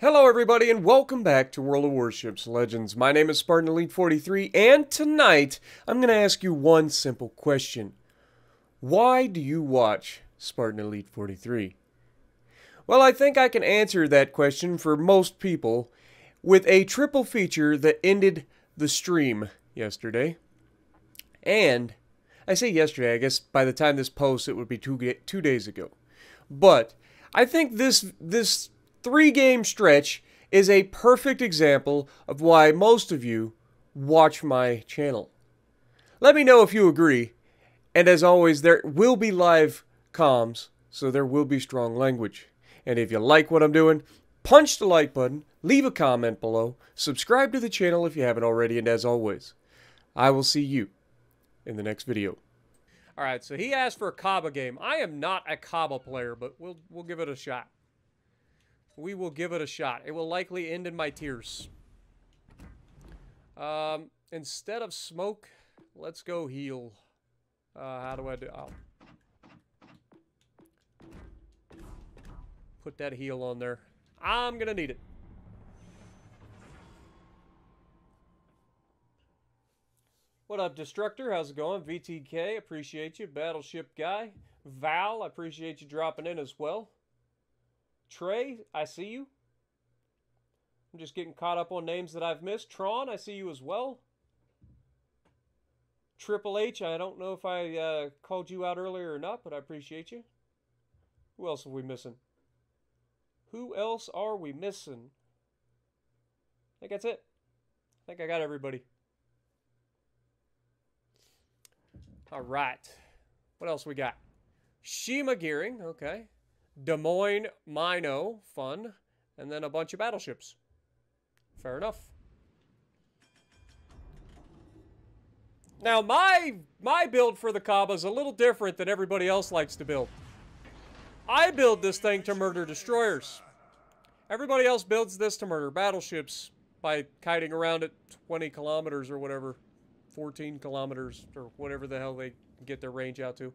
Hello, everybody, and welcome back to World of Warships Legends. My name is Spartan Elite 43, and tonight I'm going to ask you one simple question. Why do you watch Spartan Elite 43? Well, I think I can answer that question for most people with a triple feature that ended the stream yesterday. And I say yesterday, I guess by the time this posts, it would be two, two days ago. But I think this this three game stretch is a perfect example of why most of you watch my channel. Let me know if you agree. And as always, there will be live comms, so there will be strong language. And if you like what I'm doing, punch the like button, leave a comment below, subscribe to the channel if you haven't already, and as always, I will see you in the next video. All right, so he asked for a Kaba game. I am not a Kaba player, but we'll we'll give it a shot. We will give it a shot. It will likely end in my tears. Um, instead of smoke, let's go heal. Uh, how do I do? Oh. Put that heal on there. I'm gonna need it. What up, Destructor? How's it going? VTK, appreciate you. Battleship Guy. Val, I appreciate you dropping in as well. Trey, I see you. I'm just getting caught up on names that I've missed. Tron, I see you as well. Triple H, I don't know if I uh, called you out earlier or not, but I appreciate you. Who else are we missing? Who else are we missing? I think that's it. I think I got everybody. All right. What else we got? Shima Gearing, okay. Des Moines Mino, fun. And then a bunch of battleships. Fair enough. Now, my my build for the Kaba is a little different than everybody else likes to build. I build this thing to murder destroyers. Everybody else builds this to murder battleships by kiting around at 20 kilometers or whatever. 14 kilometers or whatever the hell they get their range out to.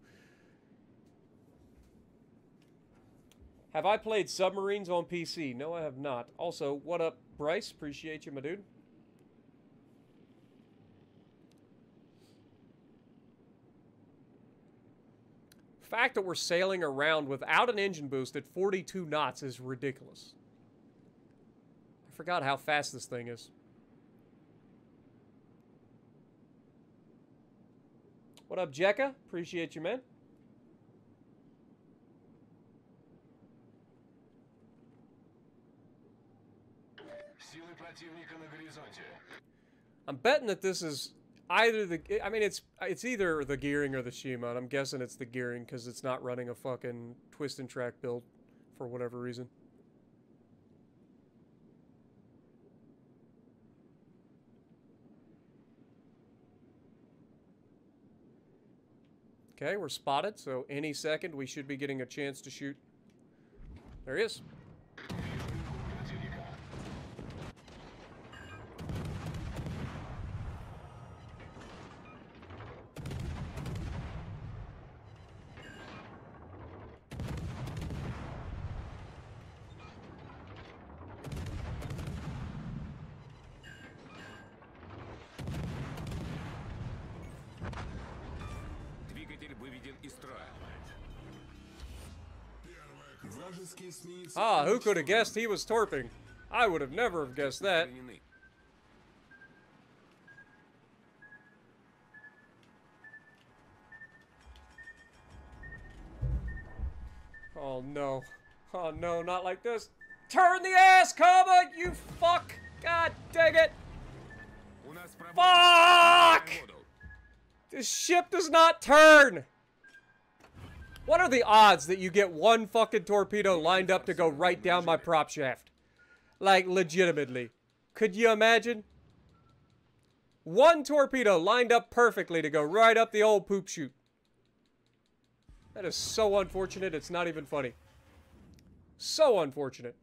Have I played Submarines on PC? No, I have not. Also, what up, Bryce? Appreciate you, my dude. fact that we're sailing around without an engine boost at 42 knots is ridiculous. I forgot how fast this thing is. What up, Jekka? Appreciate you, man. I'm betting that this is either the I mean it's it's either the gearing or the Shima, and I'm guessing it's the gearing because it's not running a fucking twist and track build for whatever reason. Okay, we're spotted, so any second we should be getting a chance to shoot. There he is. Ah, who could have guessed he was torping? I would have never have guessed that. Oh no. Oh no, not like this. Turn the ass, Kaba, you fuck! God dang it! Fuck! This ship does not turn! What are the odds that you get one fucking torpedo lined up to go right down my prop shaft? Like, legitimately. Could you imagine? One torpedo lined up perfectly to go right up the old poop chute. That is so unfortunate, it's not even funny. So unfortunate.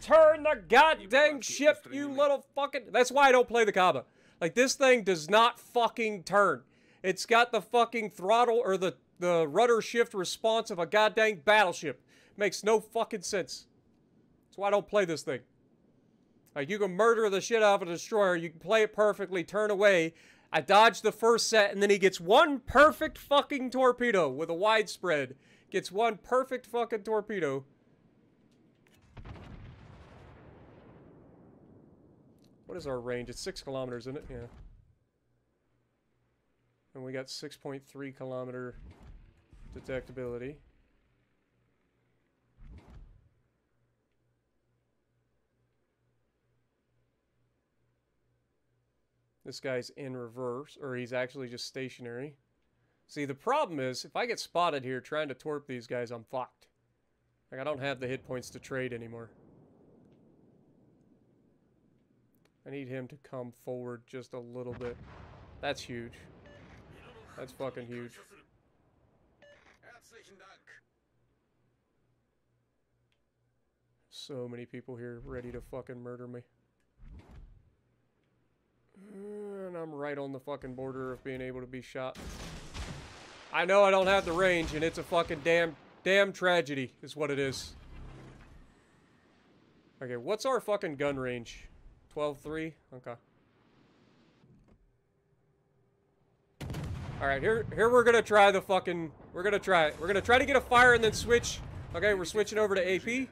Turn the goddamn ship, you little fucking... That's why I don't play the Kaba. Like, this thing does not fucking turn. It's got the fucking throttle or the the rudder shift response of a goddamn battleship. Makes no fucking sense. That's why I don't play this thing. Like, you can murder the shit out of a destroyer, you can play it perfectly, turn away. I dodge the first set, and then he gets one perfect fucking torpedo with a widespread. Gets one perfect fucking torpedo. What is our range? It's 6 kilometers, isn't it? Yeah. And we got 6.3 kilometer detectability. This guy's in reverse, or he's actually just stationary. See, the problem is, if I get spotted here trying to torp these guys, I'm fucked. Like, I don't have the hit points to trade anymore. I need him to come forward just a little bit. That's huge. That's fucking huge. So many people here ready to fucking murder me. And I'm right on the fucking border of being able to be shot. I know I don't have the range, and it's a fucking damn, damn tragedy, is what it is. Okay, what's our fucking gun range? 12-3? Okay. Alright, here here we're gonna try the fucking... We're gonna try it. We're gonna try to get a fire and then switch. Okay, we're switching over to AP.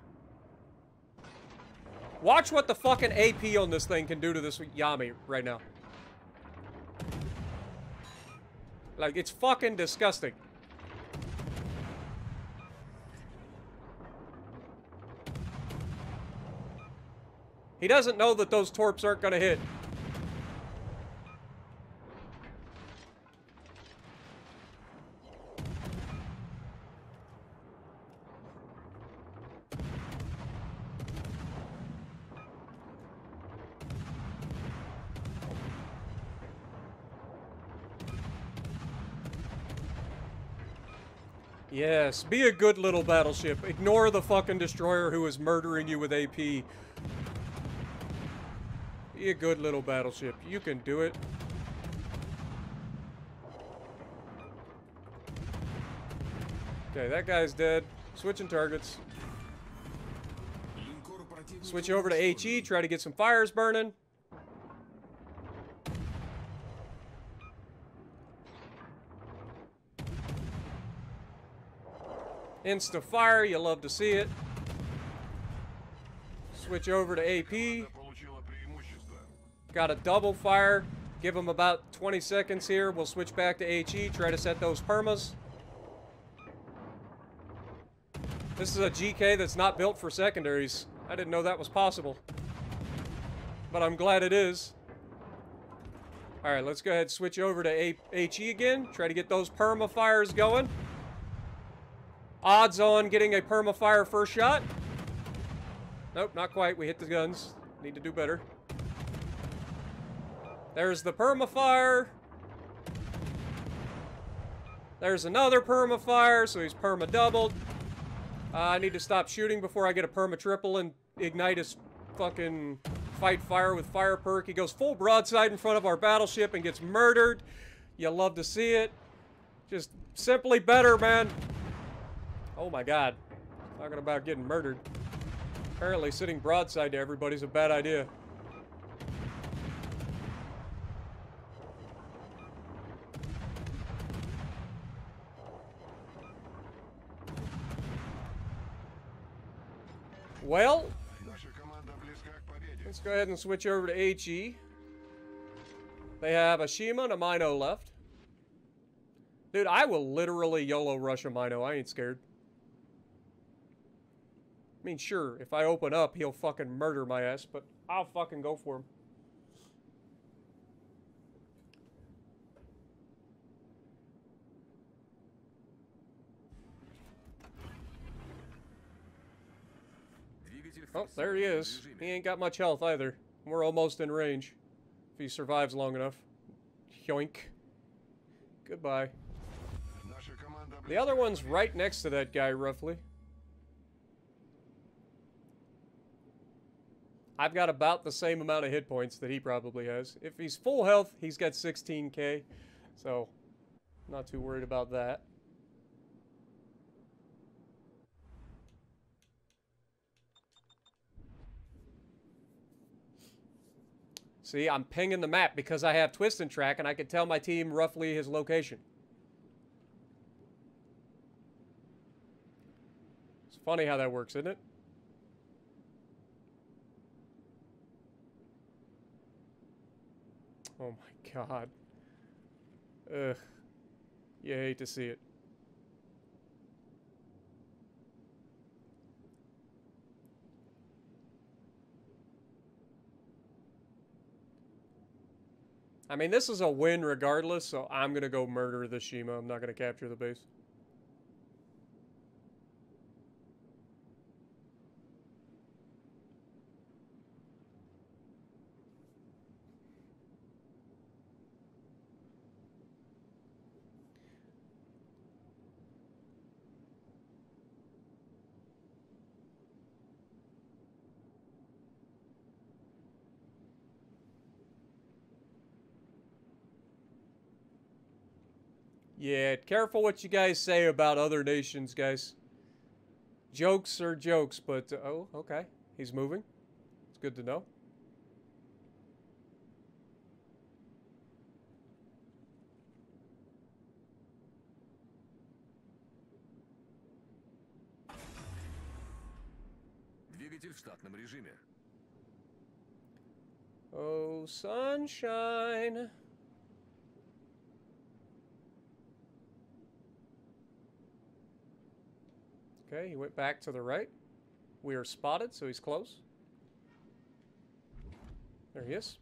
Watch what the fucking AP on this thing can do to this Yami right now. Like, it's fucking disgusting. He doesn't know that those torps aren't gonna hit. Yes, be a good little battleship. Ignore the fucking destroyer who is murdering you with AP. Be a good little battleship. You can do it. Okay, that guy's dead. Switching targets. Switch over to HE, try to get some fires burning. Insta fire, you love to see it. Switch over to AP. Got a double fire. Give them about 20 seconds here. We'll switch back to HE. Try to set those permas. This is a GK that's not built for secondaries. I didn't know that was possible. But I'm glad it is. Alright, let's go ahead switch over to HE again. Try to get those perma fires going. Odds on getting a perma-fire first shot. Nope, not quite. We hit the guns. Need to do better. There's the perma-fire. There's another perma-fire, so he's perma-doubled. Uh, I need to stop shooting before I get a perma-triple and ignite his fucking fight fire with fire perk. He goes full broadside in front of our battleship and gets murdered. You love to see it. Just simply better, man. Oh my god. Talking about getting murdered. Apparently sitting broadside to everybody's a bad idea. Well, let's go ahead and switch over to HE. They have a Shima and a Mino left. Dude, I will literally YOLO rush a Mino. I ain't scared. I mean, sure, if I open up, he'll fucking murder my ass, but I'll fucking go for him. Oh, there he is. He ain't got much health either. We're almost in range. If he survives long enough. Yoink. Goodbye. The other one's right next to that guy, roughly. I've got about the same amount of hit points that he probably has. If he's full health, he's got 16k, so not too worried about that. See, I'm pinging the map because I have twist and track and I can tell my team roughly his location. It's funny how that works, isn't it? Oh my god. Ugh. You hate to see it. I mean, this is a win regardless, so I'm going to go murder the Shima. I'm not going to capture the base. Yeah, careful what you guys say about other nations, guys. Jokes are jokes, but... Uh, oh, okay. He's moving. It's good to know. Двигатель в штатном режиме. Oh, sunshine. Okay, he went back to the right. We are spotted, so he's close. There he is.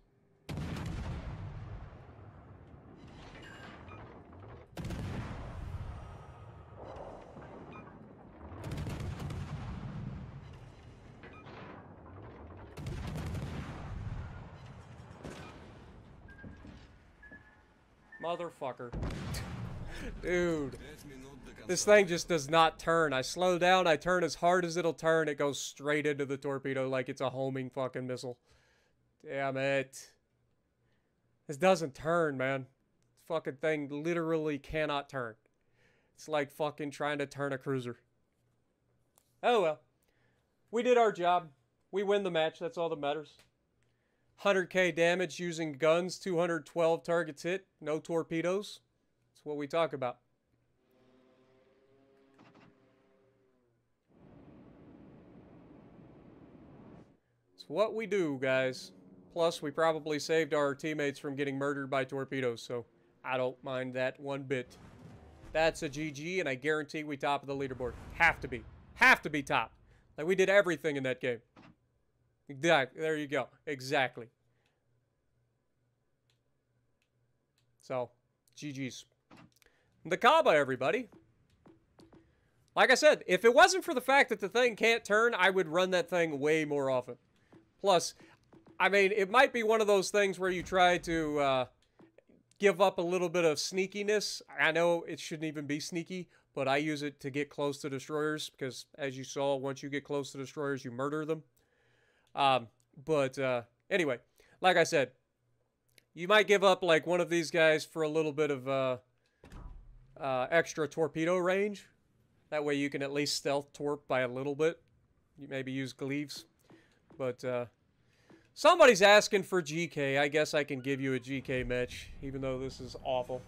Motherfucker. Dude. This thing just does not turn. I slow down, I turn as hard as it'll turn, it goes straight into the torpedo like it's a homing fucking missile. Damn it. This doesn't turn, man. This fucking thing literally cannot turn. It's like fucking trying to turn a cruiser. Oh well. We did our job. We win the match, that's all that matters. 100k damage using guns, 212 targets hit, no torpedoes. That's what we talk about. It's what we do, guys. Plus, we probably saved our teammates from getting murdered by torpedoes, so I don't mind that one bit. That's a GG, and I guarantee we top of the leaderboard. Have to be. Have to be top. Like, we did everything in that game. Exactly. There you go. Exactly. So, GG's. The Kaba, everybody. Like I said, if it wasn't for the fact that the thing can't turn, I would run that thing way more often. Plus, I mean, it might be one of those things where you try to uh, give up a little bit of sneakiness. I know it shouldn't even be sneaky, but I use it to get close to destroyers because, as you saw, once you get close to destroyers, you murder them. Um, but uh, anyway, like I said, you might give up like one of these guys for a little bit of uh, uh, extra torpedo range. That way you can at least stealth torp by a little bit. You maybe use gleaves. But, uh, somebody's asking for GK. I guess I can give you a GK match, even though this is awful.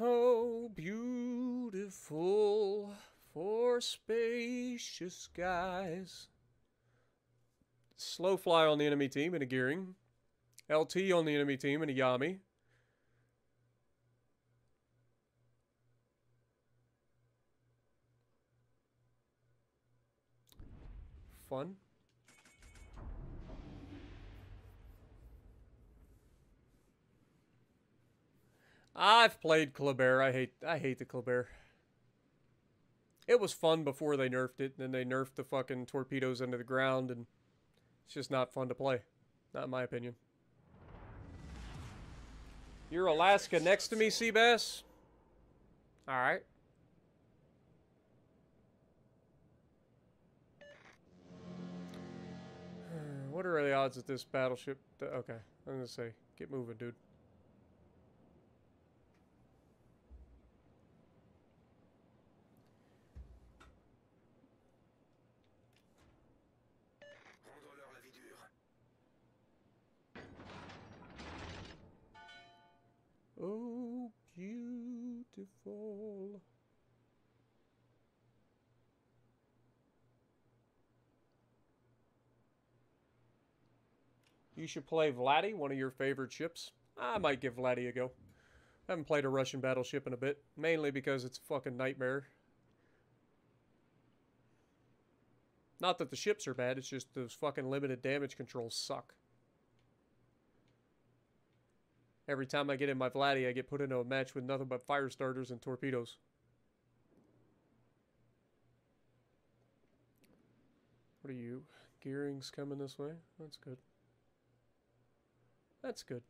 Oh, beautiful for spacious skies. Slow fly on the enemy team in a gearing. LT on the enemy team in a Yami. Fun. I've played Kleber. I hate I hate the Kleber. It was fun before they nerfed it, and then they nerfed the fucking torpedoes into the ground, and it's just not fun to play. Not in my opinion. You're Alaska next to me, Seabass? Alright. What are the odds that this battleship... Okay, I'm gonna say, get moving, dude. Beautiful. You should play Vladdy, one of your favorite ships. I might give Vladdy a go. I haven't played a Russian battleship in a bit, mainly because it's a fucking nightmare. Not that the ships are bad, it's just those fucking limited damage controls suck. Every time I get in my Vladdy, I get put into a match with nothing but fire starters and torpedoes. What are you? Gearing's coming this way? That's good. That's good.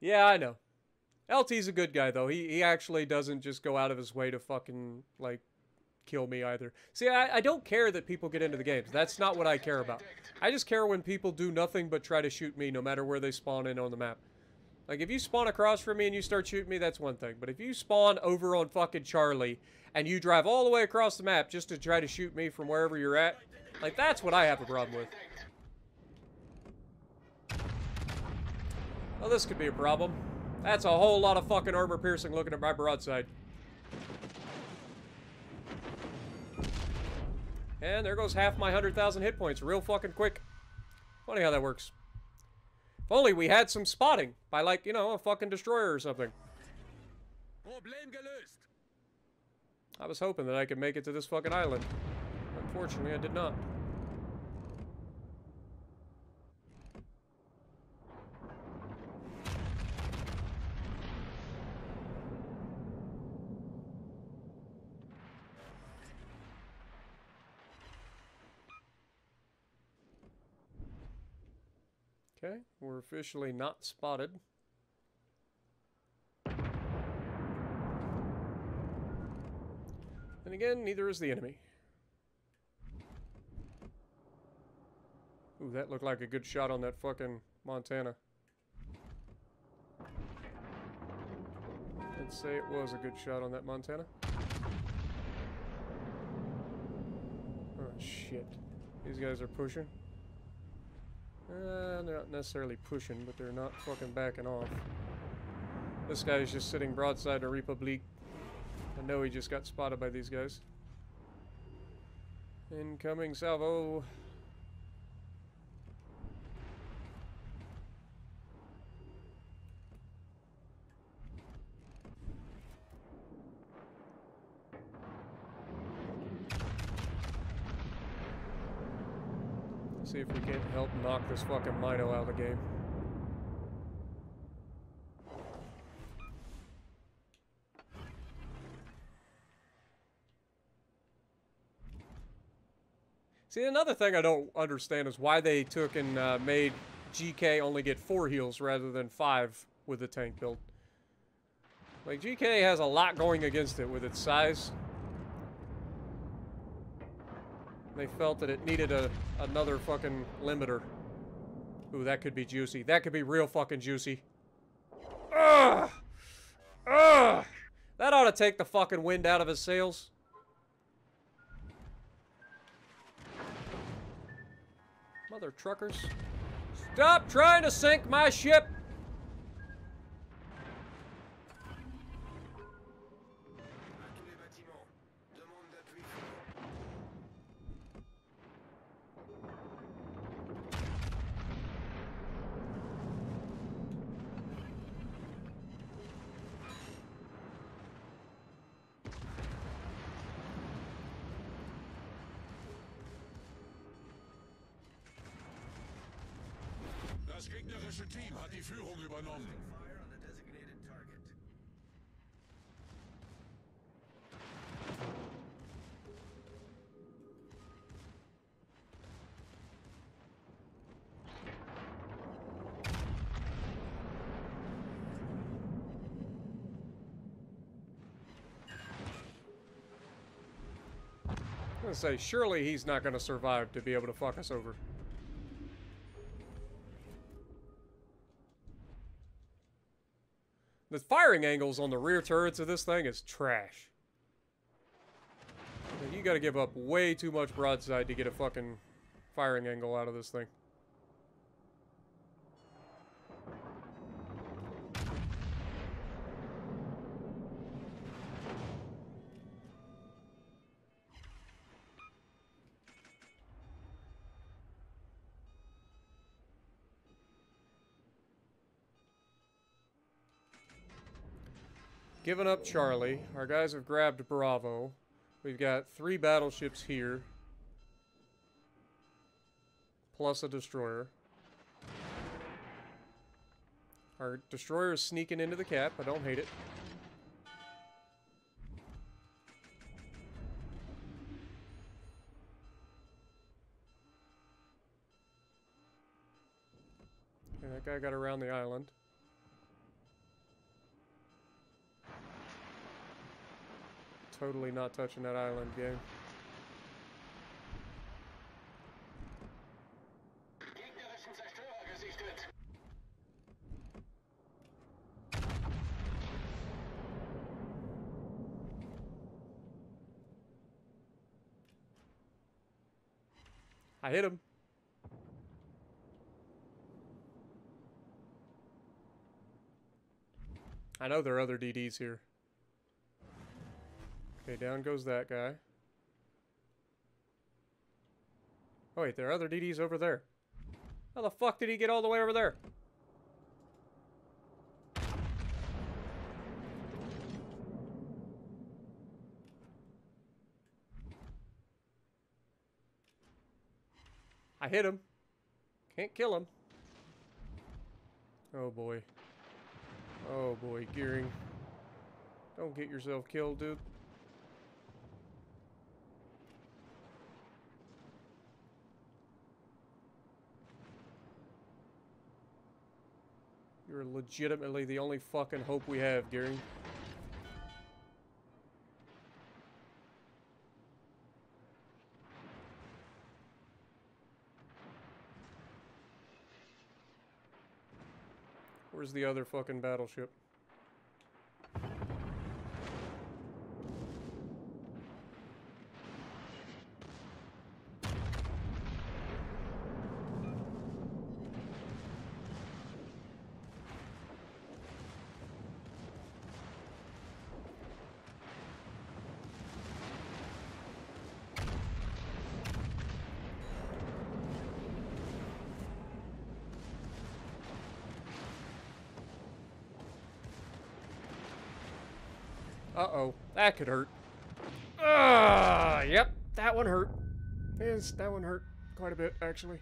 Yeah, I know. LT's a good guy, though. He, he actually doesn't just go out of his way to fucking, like, kill me either. See, I, I don't care that people get into the games. That's not what I care about. I just care when people do nothing but try to shoot me no matter where they spawn in on the map. Like, if you spawn across from me and you start shooting me, that's one thing. But if you spawn over on fucking Charlie and you drive all the way across the map just to try to shoot me from wherever you're at, like, that's what I have a problem with. Well, this could be a problem. That's a whole lot of fucking armor piercing looking at my broadside. And there goes half my 100,000 hit points real fucking quick. Funny how that works. If only we had some spotting by, like, you know, a fucking destroyer or something. I was hoping that I could make it to this fucking island. Unfortunately, I did not. Okay, we're officially not spotted. And again, neither is the enemy. Ooh, that looked like a good shot on that fucking Montana. Let's say it was a good shot on that Montana. Oh, shit. These guys are pushing. Uh, they're not necessarily pushing, but they're not fucking backing off. This guy's just sitting broadside to Republique. I know he just got spotted by these guys. Incoming salvo. See if we can't help knock this fucking Mino out of the game. See, another thing I don't understand is why they took and uh, made GK only get four heals rather than five with the tank build. Like, GK has a lot going against it with its size. They felt that it needed a another fucking limiter. Ooh, that could be juicy. That could be real fucking juicy. Ugh! Ugh! That ought to take the fucking wind out of his sails. Mother truckers. Stop trying to sink my ship! Fire on the designated target. I'm gonna say, surely he's not gonna survive to be able to fuck us over. Firing angles on the rear turrets of this thing is trash. You gotta give up way too much broadside to get a fucking firing angle out of this thing. Giving up Charlie. Our guys have grabbed Bravo. We've got three battleships here. Plus a destroyer. Our destroyer is sneaking into the cap. I don't hate it. Okay, that guy got around the island. Totally not touching that island game. I hit him. I know there are other DDs here. Okay, down goes that guy. Oh wait, there are other DDs over there. How the fuck did he get all the way over there? I hit him. Can't kill him. Oh boy. Oh boy, Gearing. Don't get yourself killed, dude. You're legitimately the only fucking hope we have, Gearing. Where's the other fucking battleship? Uh-oh. That could hurt. Ah, yep. That one hurt. Yes, that one hurt quite a bit, actually.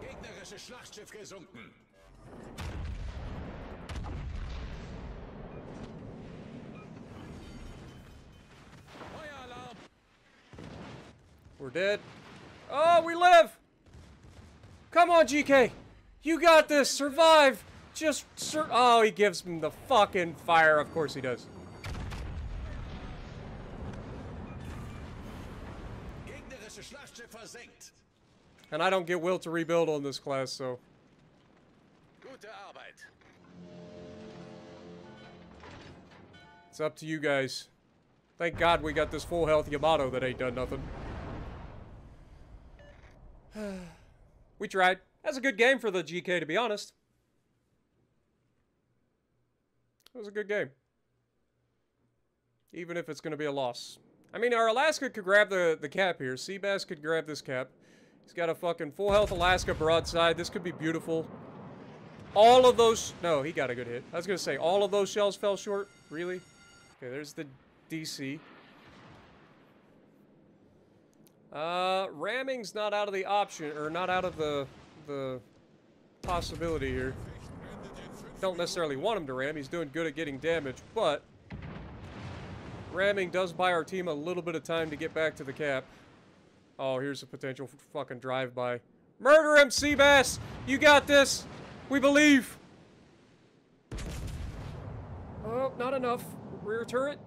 Gegnerisches Schlachtschiff gesunken. We're. Oh, we live! Come on, GK! You got this! Survive! Just sur- Oh, he gives him the fucking fire. Of course he does. Gegnerische Schlachtschiff versenkt. And I don't get will to rebuild on this class, so... It's up to you guys. Thank God we got this full health Yamato that ain't done nothing. we tried. That's a good game for the GK, to be honest. It was a good game. Even if it's going to be a loss. I mean, our Alaska could grab the, the cap here. Seabass could grab this cap. He's got a fucking full health Alaska broadside. This could be beautiful. All of those... No, he got a good hit. I was going to say, all of those shells fell short? Really? Okay, there's the DC. Uh, ramming's not out of the option, or not out of the, the possibility here. Don't necessarily want him to ram, he's doing good at getting damage, but... Ramming does buy our team a little bit of time to get back to the cap. Oh, here's a potential fucking drive-by. Murder him, Seabass! You got this! We believe! Oh, not enough. Rear turret.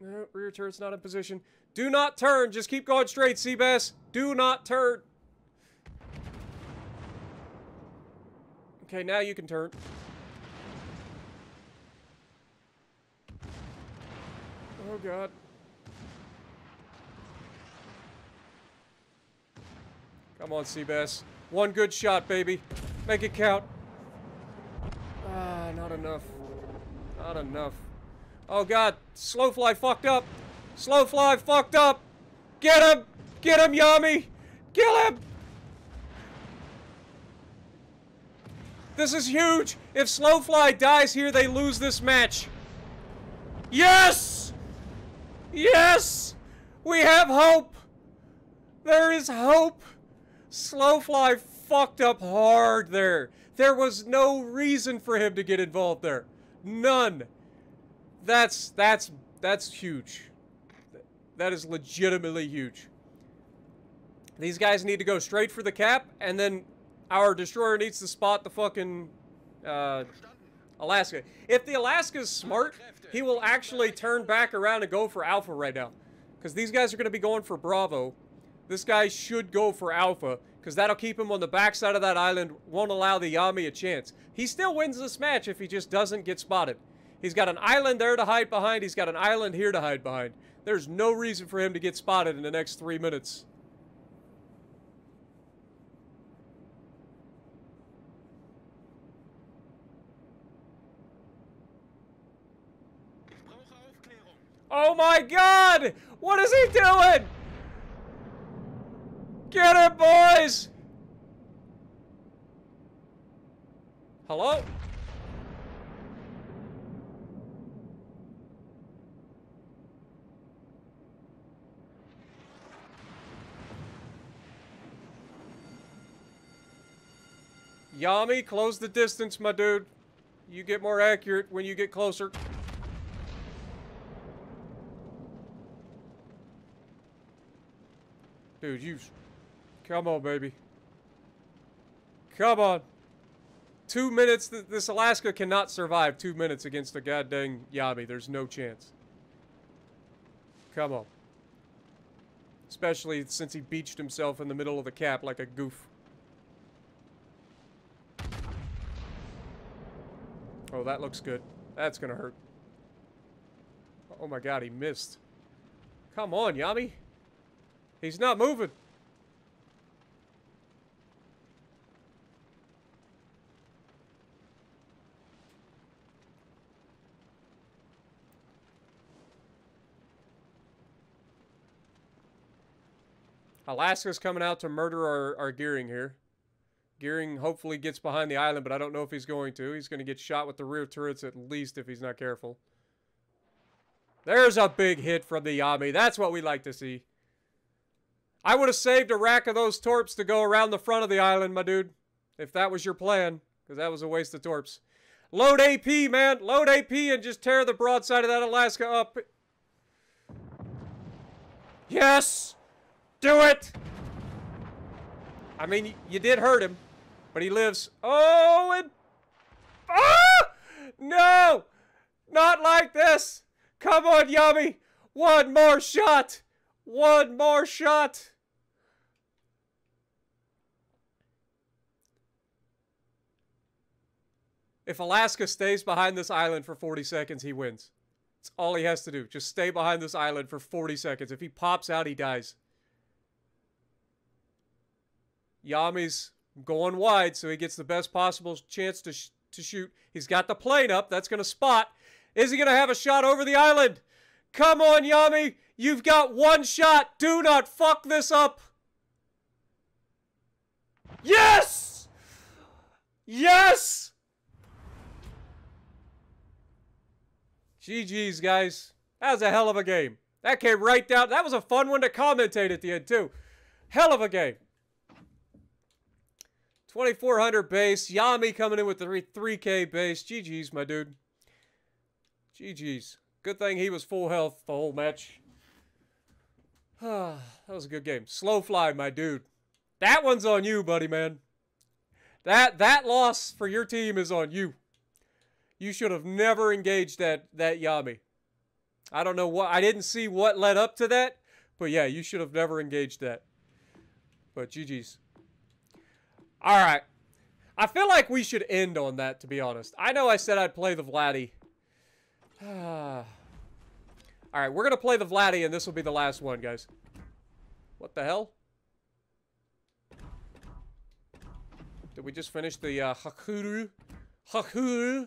No, rear turret's not in position. Do not turn. Just keep going straight, Seabass. Do not turn. Okay, now you can turn. Oh, God. Come on, Seabass. One good shot, baby. Make it count. Ah, not enough. Not enough. Oh, God. Slowfly fucked up. Slowfly fucked up. Get him! Get him, Yami! Kill him! This is huge! If Slowfly dies here, they lose this match. Yes! Yes! We have hope! There is hope! Slowfly fucked up hard there. There was no reason for him to get involved there. None. That's, that's, that's huge. That is legitimately huge. These guys need to go straight for the cap, and then our destroyer needs to spot the fucking, uh, Alaska. If the Alaska's smart, he will actually turn back around and go for Alpha right now. Because these guys are going to be going for Bravo. This guy should go for Alpha. Because that'll keep him on the backside of that island. Won't allow the Yami a chance. He still wins this match if he just doesn't get spotted. He's got an island there to hide behind. He's got an island here to hide behind. There's no reason for him to get spotted in the next three minutes. Oh my god! What is he doing? Get it, boys! Hello? Yami, close the distance, my dude. You get more accurate when you get closer. Dude, you... Come on, baby. Come on. Two minutes. Th this Alaska cannot survive two minutes against a goddamn Yami. There's no chance. Come on. Especially since he beached himself in the middle of the cap like a goof. Oh, that looks good. That's gonna hurt. Oh my god, he missed. Come on, Yami. He's not moving. Alaska's coming out to murder our, our Gearing here. Gearing hopefully gets behind the island, but I don't know if he's going to. He's going to get shot with the rear turrets at least if he's not careful. There's a big hit from the Yami. That's what we like to see. I would have saved a rack of those torps to go around the front of the island, my dude. If that was your plan. Because that was a waste of torps. Load AP, man. Load AP and just tear the broadside of that Alaska up. Yes! Do it! I mean, you did hurt him. But he lives. Oh, and... Ah! No! Not like this! Come on, Yami! One more shot! One more shot! If Alaska stays behind this island for 40 seconds, he wins. That's all he has to do. Just stay behind this island for 40 seconds. If he pops out, he dies. Yami's going wide, so he gets the best possible chance to, sh to shoot. He's got the plane up. That's going to spot. Is he going to have a shot over the island? Come on, Yami. You've got one shot. Do not fuck this up. Yes! Yes! GG's, guys. That was a hell of a game. That came right down. That was a fun one to commentate at the end, too. Hell of a game. 2400 base. Yami coming in with the 3k base. GG's, my dude. GG's. Good thing he was full health the whole match. that was a good game. Slow fly, my dude. That one's on you, buddy, man. That that loss for your team is on you. You should have never engaged that that Yami. I don't know what I didn't see what led up to that, but yeah, you should have never engaged that. But GG's. All right. I feel like we should end on that, to be honest. I know I said I'd play the Vladdy. All right, we're going to play the Vladdy, and this will be the last one, guys. What the hell? Did we just finish the uh, Hakuryu? Hakuryu?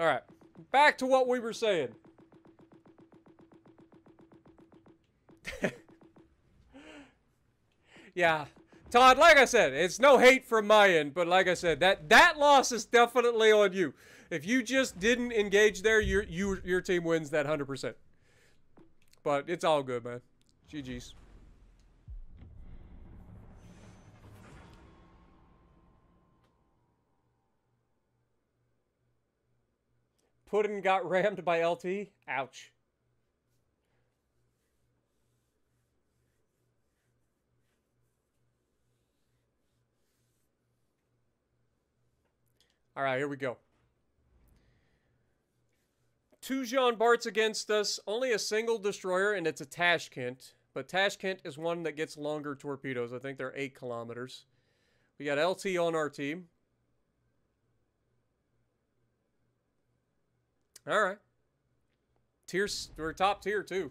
All right, to what we were saying. yeah, Todd. Like I said, it's no hate from my end, but like I said, that that loss is definitely on you. If you just didn't engage there, your you your team wins that hundred percent. But it's all good, man. GG's. Puddin got rammed by LT. Ouch. All right, here we go. Two Jean Barts against us. Only a single destroyer, and it's a Tashkent. But Tashkent is one that gets longer torpedoes. I think they're 8 kilometers. We got LT on our team. All right. Tiers, we're top tier too.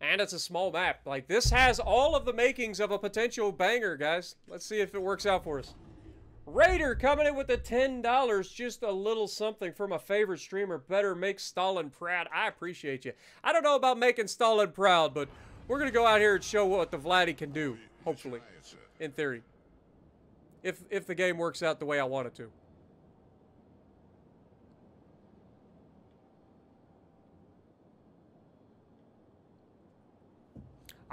And it's a small map. Like, this has all of the makings of a potential banger, guys. Let's see if it works out for us. Raider coming in with the $10. Just a little something for my favorite streamer. Better make Stalin proud. I appreciate you. I don't know about making Stalin proud, but we're going to go out here and show what the Vladdy can do. Hopefully. In theory. If, if the game works out the way I want it to.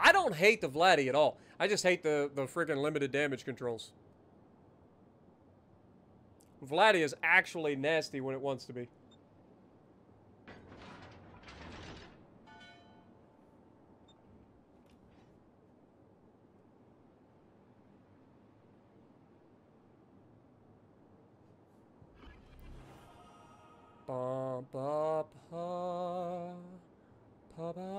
I don't hate the Vladdy at all. I just hate the, the freaking limited damage controls. Vladdy is actually nasty when it wants to be. Ba ba ba ba ba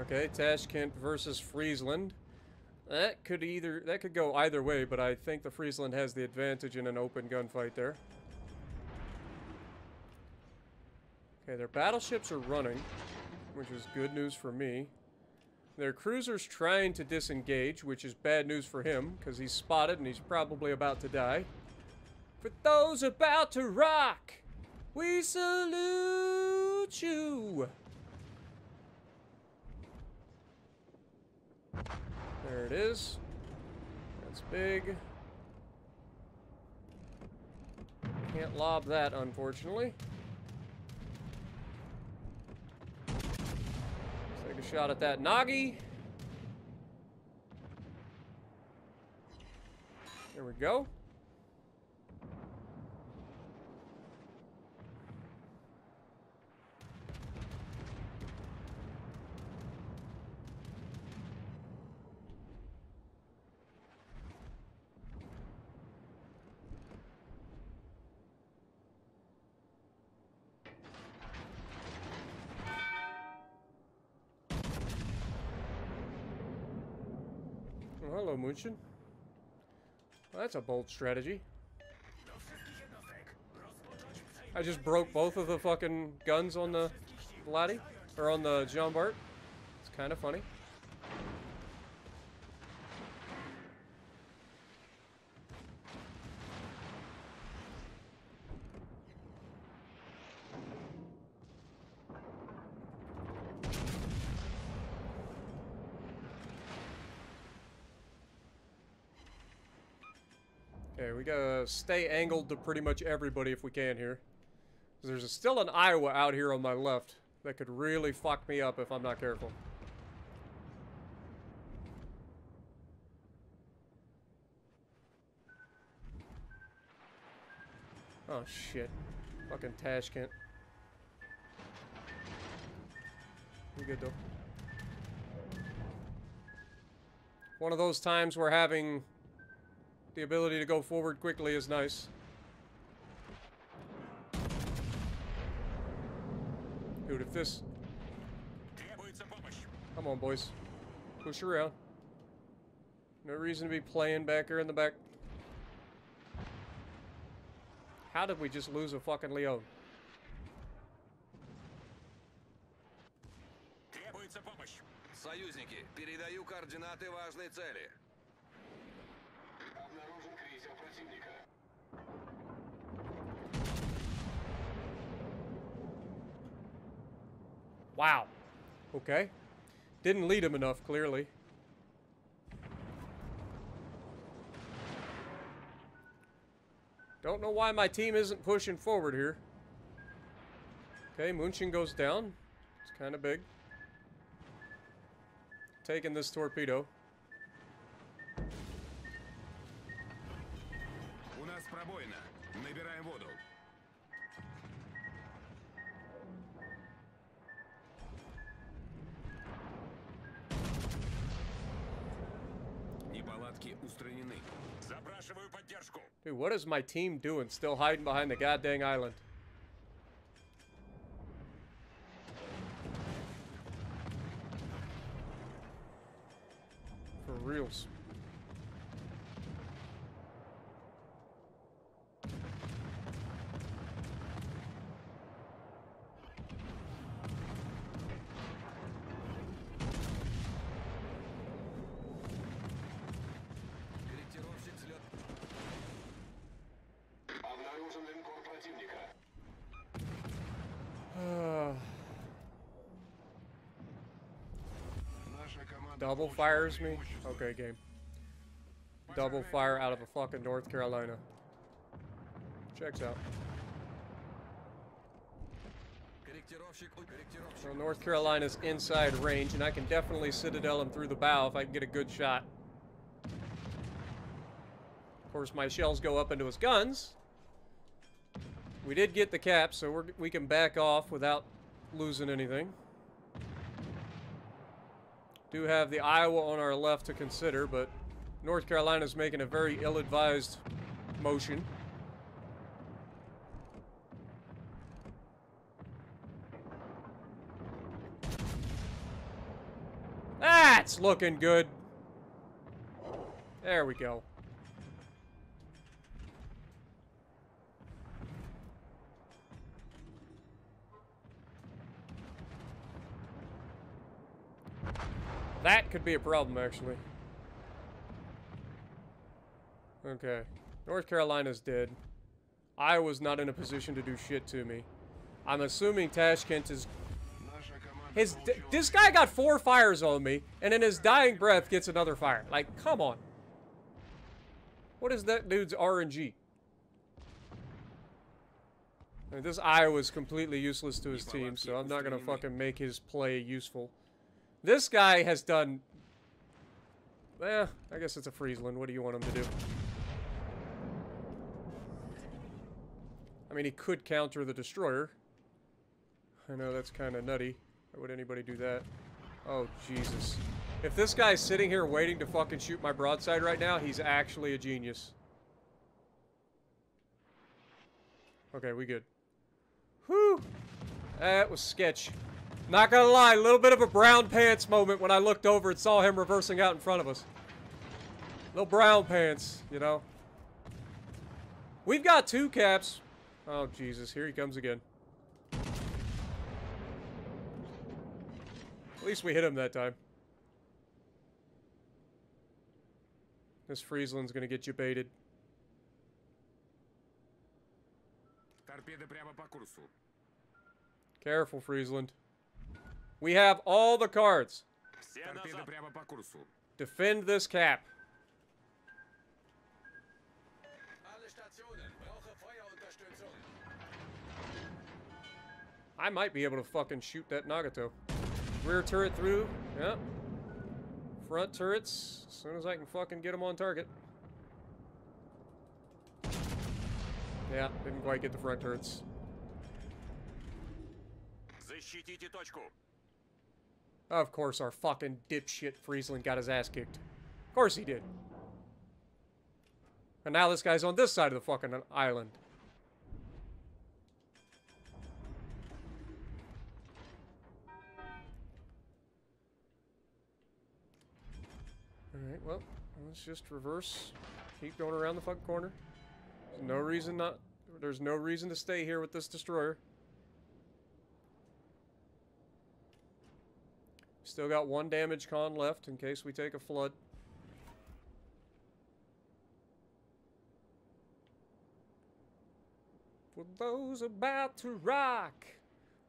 Okay, Tashkent versus Friesland. That could either that could go either way, but I think the Friesland has the advantage in an open gunfight there. Okay, their battleships are running, which is good news for me. Their cruiser's trying to disengage, which is bad news for him, because he's spotted and he's probably about to die. For those about to rock, we salute you! There it is. That's big. Can't lob that, unfortunately. shot at that Nagi. There we go. Well, that's a bold strategy. I just broke both of the fucking guns on the laddie, or on the Jean Bart. It's kind of funny. Stay angled to pretty much everybody if we can here. There's a, still an Iowa out here on my left that could really fuck me up if I'm not careful. Oh shit. Fucking Tashkent. You good though. One of those times we're having the ability to go forward quickly is nice. Dude, if this... Требуется помощь. Come on, boys. Push around. No reason to be playing back here in the back. How did we just lose a fucking Leon? Требуется помощь. Союзники, передаю координаты важной цели. Wow. Okay. Didn't lead him enough, clearly. Don't know why my team isn't pushing forward here. Okay, Munchen goes down. It's kind of big. Taking this torpedo. Dude, what is my team doing still hiding behind the goddamn island? For reals. Double fires me? Okay, game. Double fire out of a fucking North Carolina. Checks out. So North Carolina's inside range, and I can definitely citadel him through the bow if I can get a good shot. Of course, my shells go up into his guns. We did get the cap, so we can back off without losing anything. Do have the Iowa on our left to consider, but North Carolina's making a very ill-advised motion. That's looking good. There we go. that could be a problem, actually. Okay. North Carolina's dead. Iowa's not in a position to do shit to me. I'm assuming Tashkent is... His, this guy got four fires on me, and in his dying breath gets another fire. Like, come on. What is that dude's RNG? I mean, this Iowa's completely useless to his team, so I'm not gonna fucking make his play useful. This guy has done... Eh, I guess it's a Friesland. What do you want him to do? I mean, he could counter the Destroyer. I know that's kind of nutty. Why would anybody do that? Oh, Jesus. If this guy's sitting here waiting to fucking shoot my broadside right now, he's actually a genius. Okay, we good. Whew! That was sketch. Not gonna lie, a little bit of a brown pants moment when I looked over and saw him reversing out in front of us. Little brown pants, you know. We've got two caps. Oh, Jesus. Here he comes again. At least we hit him that time. This Friesland's gonna get you baited. Careful, Friesland. We have all the cards. Все Торпеды назад. прямо по курсу. Defend this cap. Alle Stationen. Brauche Feuerunterstützung. I might be able to fucking shoot that Nagato. Rear turret through. Yep. Front turrets. As soon as I can fucking get them on target. Yeah, didn't quite get the front turrets. Защитите точку. Of course, our fucking dipshit Friesland got his ass kicked. Of course he did. And now this guy's on this side of the fucking island. Alright, well, let's just reverse. Keep going around the fucking corner. There's no reason not... There's no reason to stay here with this destroyer. Still got one damage con left in case we take a flood. For those about to rock,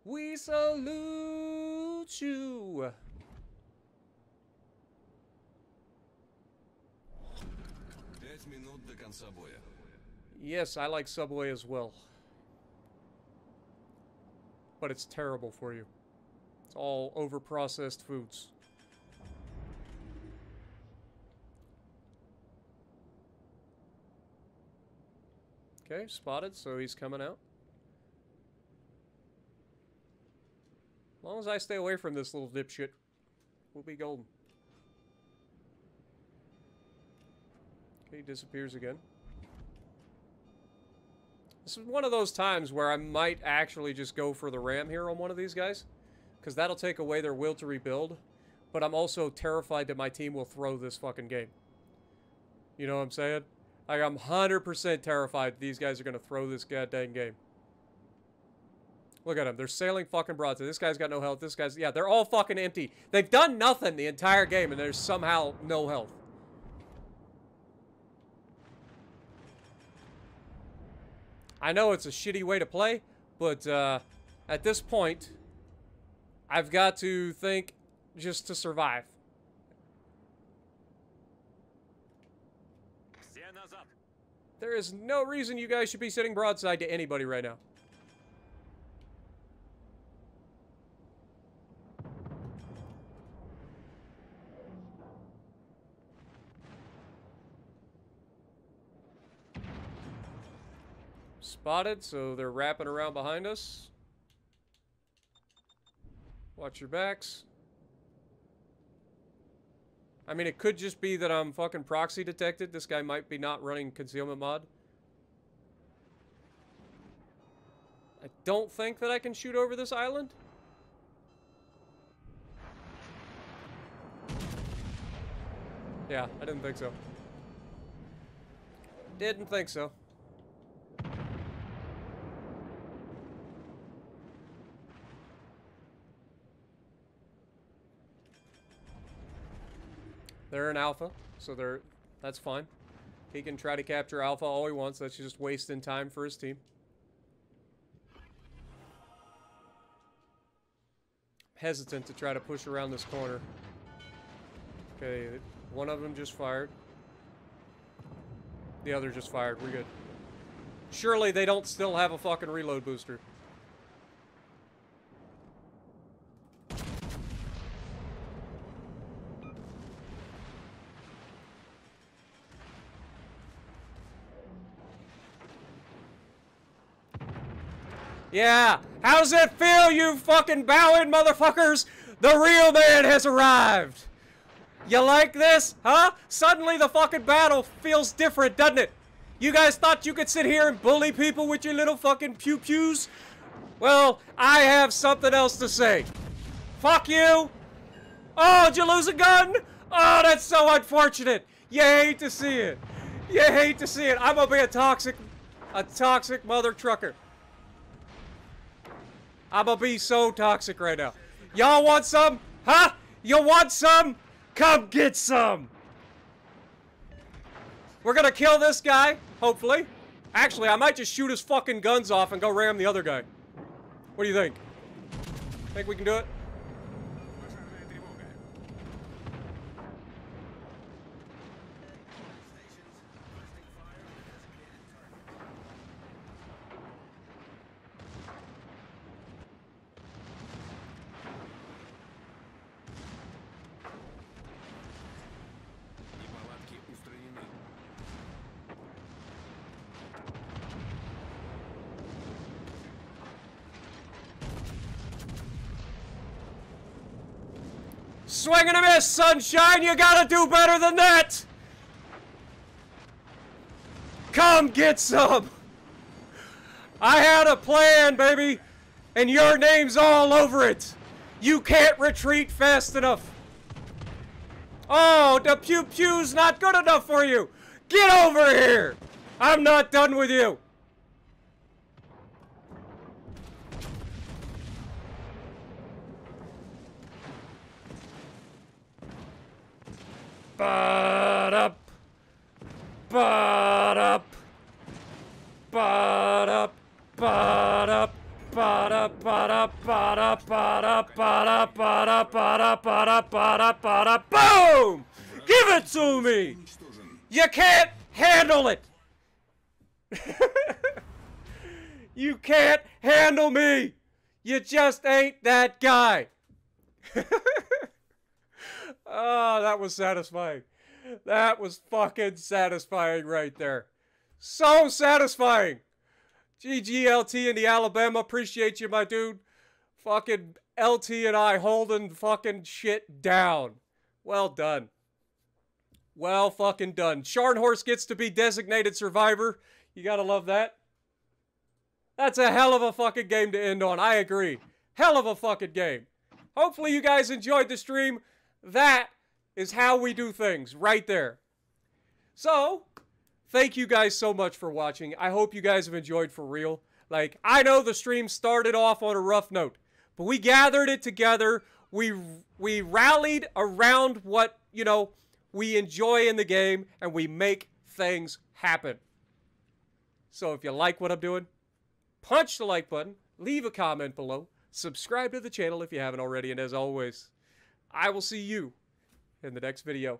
we salute you. Yes, I like Subway as well. But it's terrible for you. It's all over-processed foods. Okay, spotted, so he's coming out. As long as I stay away from this little dipshit, we'll be golden. Okay, he disappears again. This is one of those times where I might actually just go for the ram here on one of these guys. Because that'll take away their will to rebuild. But I'm also terrified that my team will throw this fucking game. You know what I'm saying? Like, I'm 100% terrified these guys are going to throw this goddamn game. Look at them. They're sailing fucking broadside. This guy's got no health. This guy's... Yeah, they're all fucking empty. They've done nothing the entire game, and there's somehow no health. I know it's a shitty way to play, but uh, at this point, I've got to think just to survive. There is no reason you guys should be sitting broadside to anybody right now. Spotted, so they're wrapping around behind us. Watch your backs. I mean, it could just be that I'm fucking proxy detected. This guy might be not running concealment mod. I don't think that I can shoot over this island. Yeah, I didn't think so. Didn't think so. They're an alpha, so they're that's fine. He can try to capture alpha all he wants. That's just wasting time for his team. Hesitant to try to push around this corner. Okay, one of them just fired. The other just fired. We're good. Surely they don't still have a fucking reload booster. Yeah. How's it feel, you fucking bowing motherfuckers? The real man has arrived. You like this? Huh? Suddenly the fucking battle feels different, doesn't it? You guys thought you could sit here and bully people with your little fucking pew pews? Well, I have something else to say. Fuck you! Oh, did you lose a gun? Oh, that's so unfortunate. You hate to see it. You hate to see it. I'm gonna be a toxic, a toxic mother trucker. I'm gonna be so toxic right now. Y'all want some? Huh? You want some? Come get some! We're gonna kill this guy, hopefully. Actually, I might just shoot his fucking guns off and go ram the other guy. What do you think? Think we can do it? Swing and a miss, sunshine! You gotta do better than that! Come get some! I had a plan, baby! And your name's all over it! You can't retreat fast enough! Oh, the pew pew's not good enough for you! Get over here! I'm not done with you! Ba-dup. Ba-dup. Ba-dup. Ba-dup. Ba-dup. Ba-dup. Ba-dup. Ba-dup. Ba-dup. Ba-dup. Ba-dup. Ba-dup. Ba-dup. Ba-dup. Boom! Give it to me! You can't handle it! you can't handle me! You just ain't that guy! Oh, that was satisfying. That was fucking satisfying right there. So satisfying. GGLT and the Alabama, appreciate you, my dude. Fucking LT and I holding fucking shit down. Well done. Well fucking done. Scharnhorst gets to be designated survivor. You gotta love that. That's a hell of a fucking game to end on. I agree. Hell of a fucking game. Hopefully you guys enjoyed the stream. That is how we do things right there. So, thank you guys so much for watching. I hope you guys have enjoyed for real. Like, I know the stream started off on a rough note, but we gathered it together. We we rallied around what, you know, we enjoy in the game and we make things happen. So, if you like what I'm doing, punch the like button, leave a comment below, subscribe to the channel if you haven't already, and as always, I will see you in the next video.